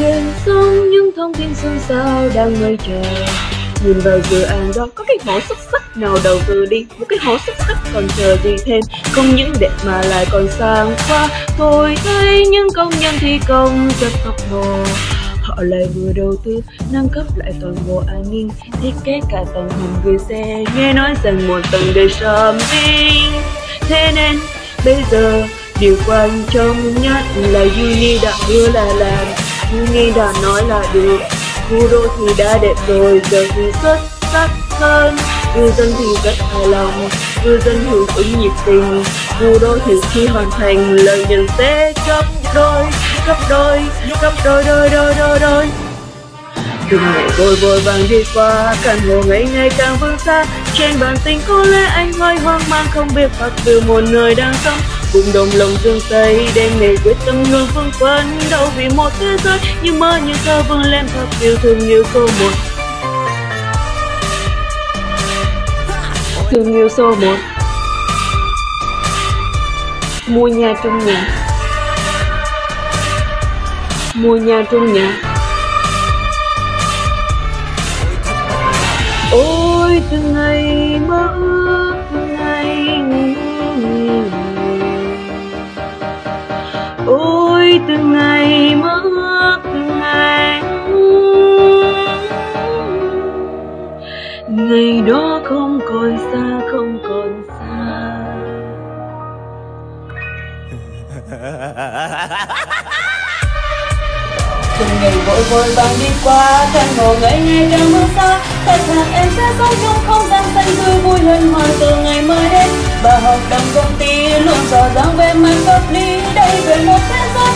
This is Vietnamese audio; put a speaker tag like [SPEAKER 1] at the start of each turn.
[SPEAKER 1] trên sông những thông tin xôn xao đang mây chờ. Nhìn vào dự án đó, có cái hố xuất sắc nào đầu tư đi, một cái hố xuất sắc còn chờ gì thêm. Không những đẹp mà lại còn sang khoa. Tôi thấy những công nhân thi công rất tốc độ. Họ lại vừa đầu tư, nâng cấp lại toàn bộ an ninh. Thiết kế cả tầng hầm gửi xe, nghe nói rằng một tầng để shopping thế nên, bây giờ, điều quan trọng nhất là Uni đã đưa là làm. Nghe đã nói là được. Khu đô thì đã đẹp rồi, giờ thì xuất sắc hơn. Cư dân thì rất hài lòng. Cư dân hưởng ứng nhiệt tình. Khu đô thị khi hoàn thành lợi nhuận sẽ gấp đôi gấp đôi gấp đôi đôi đôi đôi đôi. Từng ngày vội vội vàng đi qua, căn hộ ngày ngày càng vương xa. Trên bàn tình có lẽ anh hơi hoang mang, không biết phát từ một nơi đang sống cùng đồng lòng dương tay đêm ngày quyết tâm luôn phương phấn đâu vì một thế giới như mơ như thơ vươn lên thật yêu thương như số một. Thương yêu số một. Mua nhà trong nhà. Mua nhà trong nhà. Ôi, từng ngày mơ ước vui từng ngày mơ ước, từng ngày ngày đó không còn xa, không còn xa. Từng ngày vội vội vàng đi qua căn hộ ngày ngày càng mưa xa. Thật hàng em sẽ sống trong không gian xanh tươi vui hơn hoàn từ ngày mới đến và học đồng công ty luôn rõ ràng về mặt pháp lý. Đây về một thế giới